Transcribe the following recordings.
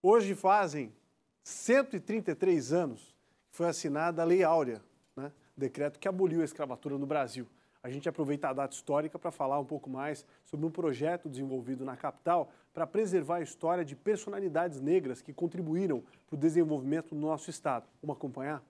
Hoje fazem 133 anos que foi assinada a Lei Áurea, né? decreto que aboliu a escravatura no Brasil. A gente aproveita a data histórica para falar um pouco mais sobre um projeto desenvolvido na capital para preservar a história de personalidades negras que contribuíram para o desenvolvimento do nosso estado. Vamos acompanhar?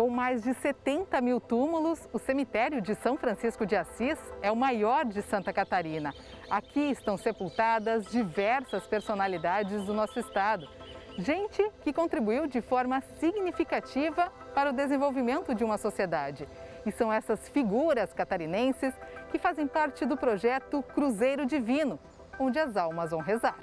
Com mais de 70 mil túmulos, o cemitério de São Francisco de Assis é o maior de Santa Catarina. Aqui estão sepultadas diversas personalidades do nosso estado. Gente que contribuiu de forma significativa para o desenvolvimento de uma sociedade. E são essas figuras catarinenses que fazem parte do projeto Cruzeiro Divino, onde as almas vão rezar.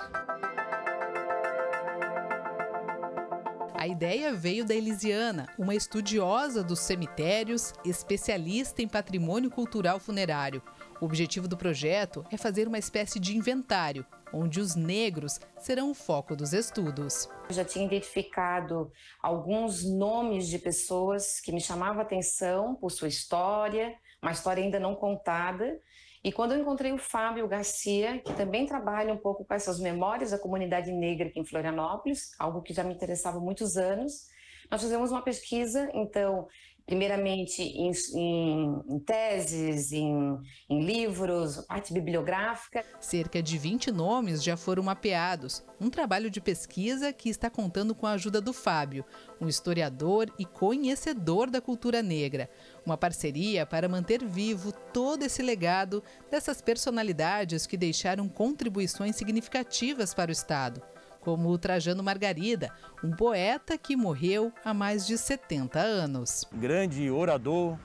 A ideia veio da Elisiana, uma estudiosa dos cemitérios, especialista em patrimônio cultural funerário. O objetivo do projeto é fazer uma espécie de inventário, onde os negros serão o foco dos estudos. Eu já tinha identificado alguns nomes de pessoas que me chamavam a atenção por sua história, uma história ainda não contada, e quando eu encontrei o Fábio Garcia, que também trabalha um pouco com essas memórias da comunidade negra aqui em Florianópolis, algo que já me interessava há muitos anos, nós fizemos uma pesquisa, então, primeiramente em, em, em teses, em, em, livros, parte bibliográfica. Cerca de 20 nomes já foram mapeados. Um trabalho de pesquisa que está contando com a ajuda do Fábio, um historiador e conhecedor da cultura negra. Uma parceria para manter vivo todo esse legado dessas personalidades que deixaram contribuições significativas para o Estado como o Trajano Margarida, um poeta que morreu há mais de 70 anos. Grande orador,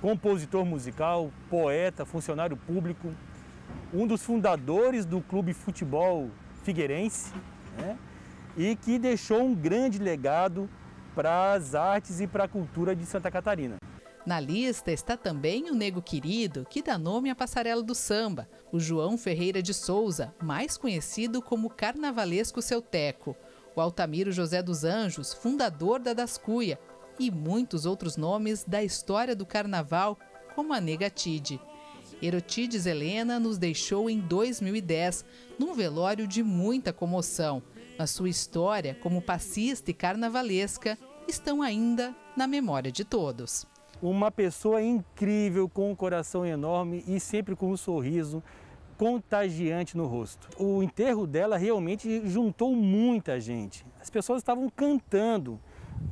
compositor musical, poeta, funcionário público, um dos fundadores do Clube Futebol Figueirense, né? e que deixou um grande legado para as artes e para a cultura de Santa Catarina. Na lista está também o Nego Querido, que dá nome à passarela do samba, o João Ferreira de Souza, mais conhecido como Carnavalesco Seu Teco, o Altamiro José dos Anjos, fundador da Dascuia, e muitos outros nomes da história do carnaval, como a Negatide. Erotides Helena nos deixou em 2010, num velório de muita comoção. Na sua história como passista e carnavalesca estão ainda na memória de todos uma pessoa incrível, com um coração enorme e sempre com um sorriso contagiante no rosto. O enterro dela realmente juntou muita gente. As pessoas estavam cantando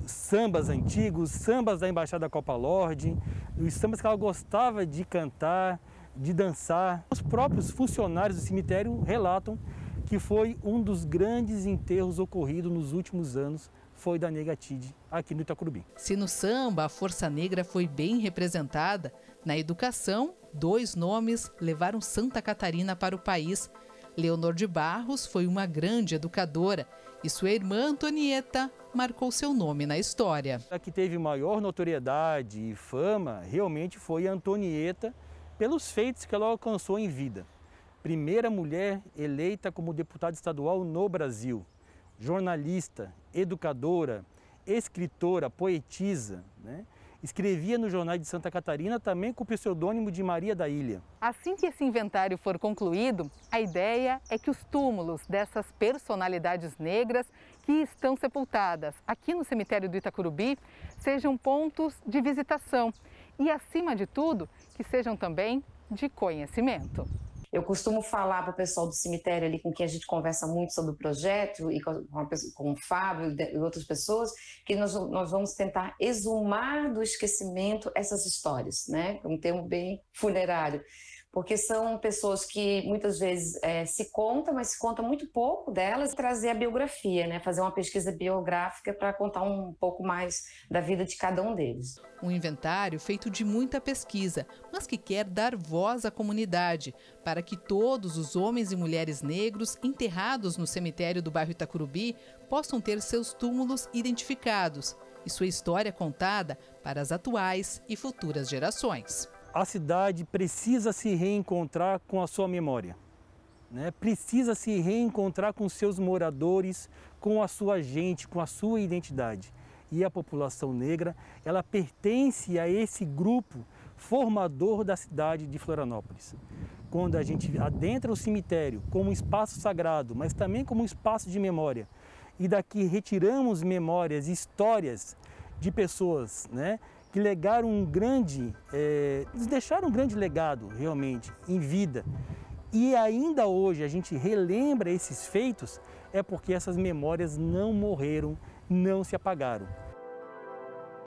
sambas antigos, sambas da Embaixada Copa Lorde, os sambas que ela gostava de cantar, de dançar. Os próprios funcionários do cemitério relatam que foi um dos grandes enterros ocorridos nos últimos anos foi da Negatide aqui no Itacurubi. Se no samba a força negra foi bem representada, na educação, dois nomes levaram Santa Catarina para o país. Leonor de Barros foi uma grande educadora e sua irmã Antonieta marcou seu nome na história. A que teve maior notoriedade e fama realmente foi Antonieta pelos feitos que ela alcançou em vida. Primeira mulher eleita como deputada estadual no Brasil jornalista, educadora, escritora, poetisa, né? Escrevia no Jornal de Santa Catarina também com o pseudônimo de Maria da Ilha. Assim que esse inventário for concluído, a ideia é que os túmulos dessas personalidades negras que estão sepultadas aqui no cemitério do Itacurubi sejam pontos de visitação e, acima de tudo, que sejam também de conhecimento. Eu costumo falar para o pessoal do cemitério ali com quem a gente conversa muito sobre o projeto e com, com o Fábio e outras pessoas, que nós, nós vamos tentar exumar do esquecimento essas histórias, né? Um termo bem funerário porque são pessoas que muitas vezes é, se conta, mas se conta muito pouco delas, trazer a biografia, né? fazer uma pesquisa biográfica para contar um pouco mais da vida de cada um deles. Um inventário feito de muita pesquisa, mas que quer dar voz à comunidade, para que todos os homens e mulheres negros enterrados no cemitério do bairro Itacurubi possam ter seus túmulos identificados e sua história contada para as atuais e futuras gerações a cidade precisa se reencontrar com a sua memória. Né? Precisa se reencontrar com seus moradores, com a sua gente, com a sua identidade. E a população negra, ela pertence a esse grupo formador da cidade de Florianópolis. Quando a gente adentra o cemitério como um espaço sagrado, mas também como um espaço de memória, e daqui retiramos memórias, histórias de pessoas né, que legaram um grande, é, deixaram um grande legado realmente em vida. E ainda hoje a gente relembra esses feitos, é porque essas memórias não morreram, não se apagaram.